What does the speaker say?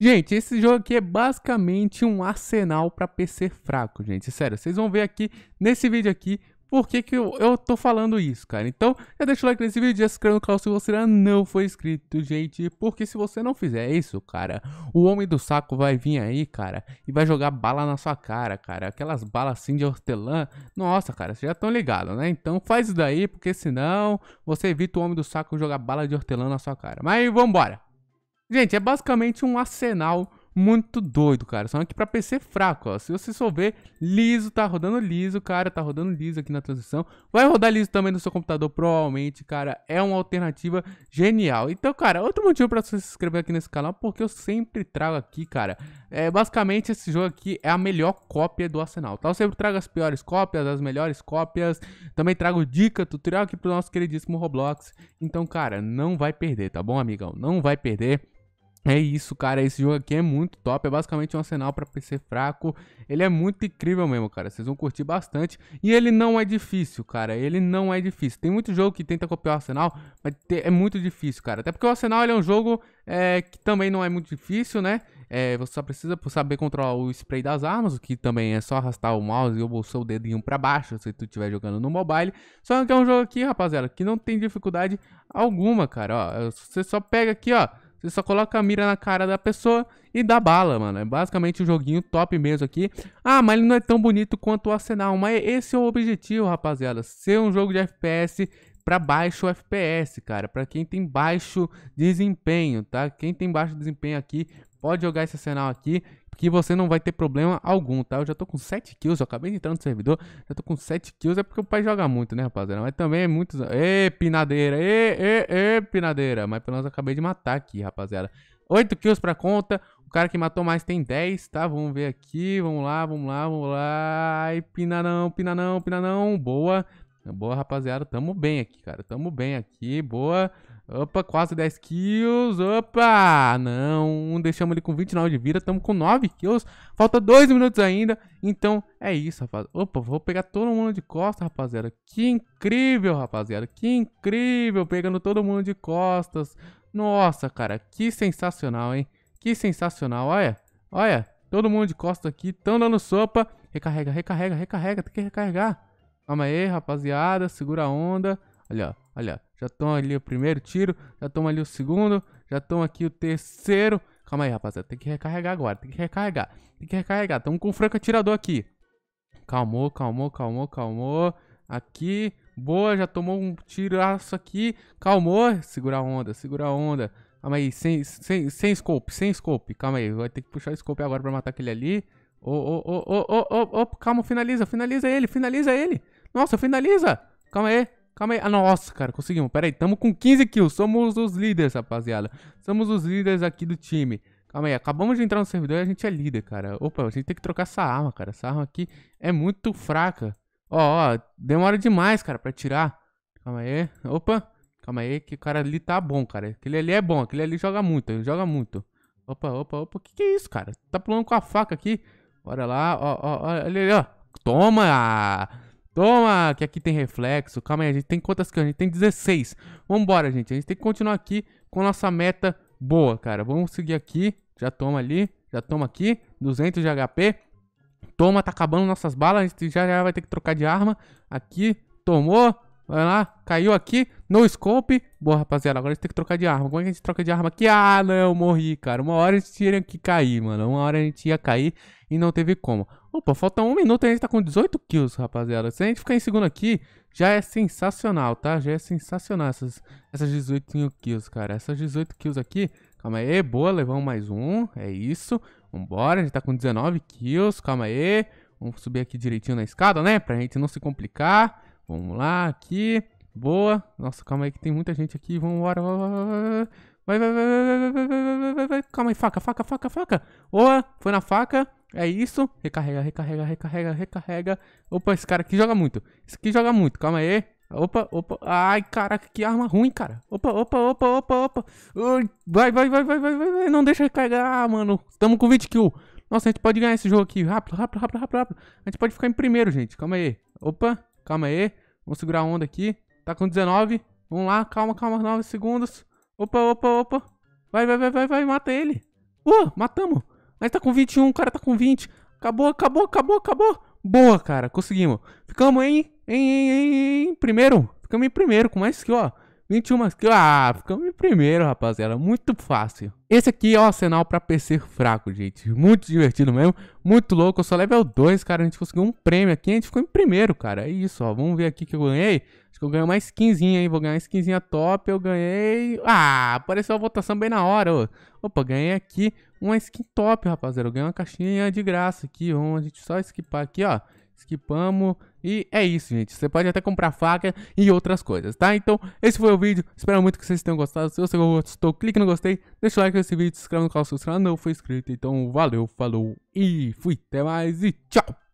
Gente, esse jogo aqui é basicamente um arsenal para PC fraco, gente. Sério, vocês vão ver aqui nesse vídeo aqui por que, que eu, eu tô falando isso, cara. Então, já deixa o like nesse vídeo, já se inscreve no canal se você não foi inscrito, gente. Porque se você não fizer isso, cara, o homem do saco vai vir aí, cara, e vai jogar bala na sua cara, cara. Aquelas balas assim de hortelã. Nossa, cara, vocês já estão ligados, né? Então faz isso daí, porque senão você evita o homem do saco jogar bala de hortelã na sua cara. Mas vambora! Gente, é basicamente um arsenal muito doido, cara. Só que pra PC fraco, ó. Se você só ver, liso, tá rodando liso, cara. Tá rodando liso aqui na transição. Vai rodar liso também no seu computador, provavelmente, cara. É uma alternativa genial. Então, cara, outro motivo pra você se inscrever aqui nesse canal, porque eu sempre trago aqui, cara. É, basicamente, esse jogo aqui é a melhor cópia do Arsenal, tá? Eu sempre trago as piores cópias, as melhores cópias. Também trago dica, tutorial aqui pro nosso queridíssimo Roblox. Então, cara, não vai perder, tá bom, amigão? Não vai perder. É isso, cara. Esse jogo aqui é muito top. É basicamente um arsenal para PC fraco. Ele é muito incrível mesmo, cara. Vocês vão curtir bastante. E ele não é difícil, cara. Ele não é difícil. Tem muito jogo que tenta copiar o arsenal, mas é muito difícil, cara. Até porque o arsenal é um jogo é, que também não é muito difícil, né? É, você só precisa saber controlar o spray das armas, o que também é só arrastar o mouse e o seu dedinho para baixo se tu estiver jogando no mobile. Só que é um jogo aqui, rapaziada, que não tem dificuldade alguma, cara. Ó, você só pega aqui, ó. Você só coloca a mira na cara da pessoa e dá bala, mano. É basicamente um joguinho top mesmo aqui. Ah, mas ele não é tão bonito quanto o Arsenal. Mas esse é o objetivo, rapaziada. Ser um jogo de FPS para baixo FPS, cara. Para quem tem baixo desempenho, tá? Quem tem baixo desempenho aqui pode jogar esse Arsenal aqui que você não vai ter problema algum, tá? Eu já tô com 7 kills, eu acabei de entrar no servidor, já tô com 7 kills, é porque o pai joga muito, né, rapaziada? Mas também é muito... Ê, pinadeira, ê, ê, ê, pinadeira. Mas pelo menos eu acabei de matar aqui, rapaziada. 8 kills pra conta, o cara que matou mais tem 10, tá? Vamos ver aqui, vamos lá, vamos lá, vamos lá. Ai, pina não, pina não, pina não, boa. Boa, rapaziada, tamo bem aqui, cara, tamo bem aqui, boa. Opa, quase 10 kills. Opa! Não, deixamos ele com 29 de vida. Estamos com 9 kills. Falta 2 minutos ainda. Então, é isso, rapaziada. Opa, vou pegar todo mundo de costas, rapaziada. Que incrível, rapaziada. Que incrível. Pegando todo mundo de costas. Nossa, cara. Que sensacional, hein? Que sensacional. Olha, olha. Todo mundo de costas aqui. Estão dando sopa. Recarrega, recarrega, recarrega. Tem que recarregar. Calma aí, rapaziada. Segura a onda. Olha, olha. Já toma ali o primeiro tiro. Já toma ali o segundo. Já toma aqui o terceiro. Calma aí, rapaziada. Tem que recarregar agora. Tem que recarregar. Tem que recarregar. Estamos com o franco atirador aqui. Calmou, calmou, calmou, calmou. Aqui. Boa, já tomou um tiraço aqui. Calmou. Segura a onda, segura a onda. Calma aí, sem, sem, sem scope, sem scope. Calma aí, vai ter que puxar o scope agora pra matar aquele ali. Ô, ô, ô, ô, ô, ô, calma, finaliza, finaliza ele, finaliza ele. Nossa, finaliza. Calma aí. Calma aí. Ah, nossa, cara, conseguimos. Pera aí, tamo com 15 kills. Somos os líderes, rapaziada. Somos os líderes aqui do time. Calma aí, acabamos de entrar no servidor e a gente é líder, cara. Opa, a gente tem que trocar essa arma, cara. Essa arma aqui é muito fraca. Ó, ó, demora demais, cara, pra tirar. Calma aí. Opa, calma aí, que o cara ali tá bom, cara. Aquele ali é bom, aquele ali joga muito, ele joga muito. Opa, opa, opa, que que é isso, cara? Tá pulando com a faca aqui. Bora lá, ó, ó, ó, ali, ó. Toma! Toma, que aqui tem reflexo. Calma aí, a gente tem quantas que A gente tem 16. Vambora, gente. A gente tem que continuar aqui com nossa meta boa, cara. Vamos seguir aqui. Já toma ali. Já toma aqui. 200 de HP. Toma, tá acabando nossas balas. A gente já, já vai ter que trocar de arma. Aqui. Tomou. Vai lá, caiu aqui, no scope. Boa, rapaziada, agora a gente tem que trocar de arma. Como é que a gente troca de arma aqui? Ah, não, morri, cara. Uma hora a gente tinha que cair, mano. Uma hora a gente ia cair e não teve como. Opa, falta um minuto e a gente tá com 18 kills, rapaziada. Se a gente ficar em segundo aqui, já é sensacional, tá? Já é sensacional essas, essas 18 kills, cara. Essas 18 kills aqui, calma aí, boa, levamos mais um, é isso. Vambora, a gente tá com 19 kills, calma aí. Vamos subir aqui direitinho na escada, né? Pra gente não se complicar. Vamos lá, aqui. Boa. Nossa, calma aí que tem muita gente aqui. Vamos embora. Vai, vai, vai, vai, vai, vai, vai, vai. Calma aí, faca, faca, faca, faca. Boa, foi na faca. É isso. Recarrega, recarrega, recarrega, recarrega. Opa, esse cara aqui joga muito. Esse aqui joga muito. Calma aí. Opa, opa. Ai, caraca, que arma ruim, cara. Opa, opa, opa, opa, opa. Vai, vai, vai, vai, vai, vai. Não deixa recarregar, mano. Estamos com 20 kills. Nossa, a gente pode ganhar esse jogo aqui. Rápido, rápido, rápido, rápido, rápido. A gente pode ficar em primeiro, gente. Calma aí. Opa. Calma aí. Vamos segurar a onda aqui. Tá com 19. Vamos lá, calma, calma, 9 segundos. Opa, opa, opa. Vai, vai, vai, vai, vai, mata ele. Pô, matamos. Gente tá com 21, o cara tá com 20. Acabou, acabou, acabou, acabou. Boa, cara, conseguimos. Ficamos em, em, em, em, primeiro. Ficamos em primeiro, com mais que, ó. 21 kills. Ah, ficamos em primeiro, rapaziada. Muito fácil. Esse aqui é o arsenal pra PC fraco, gente. Muito divertido mesmo. Muito louco. Eu sou level 2, cara. A gente conseguiu um prêmio aqui. A gente ficou em primeiro, cara. É isso, ó. Vamos ver aqui que eu ganhei. Acho que eu ganhei uma skinzinha, hein. Vou ganhar uma skinzinha top. Eu ganhei... Ah, apareceu a votação bem na hora, ó. Opa, ganhei aqui uma skin top, rapaziada. Eu ganhei uma caixinha de graça aqui. Vamos a gente só esquipar aqui, ó. Esquipamos. E é isso, gente. Você pode até comprar faca e outras coisas, tá? Então, esse foi o vídeo. Espero muito que vocês tenham gostado. Se você gostou, clique no gostei. Deixa o like nesse vídeo. Se inscreve no canal se você não for inscrito. Então, valeu, falou e fui. Até mais e tchau.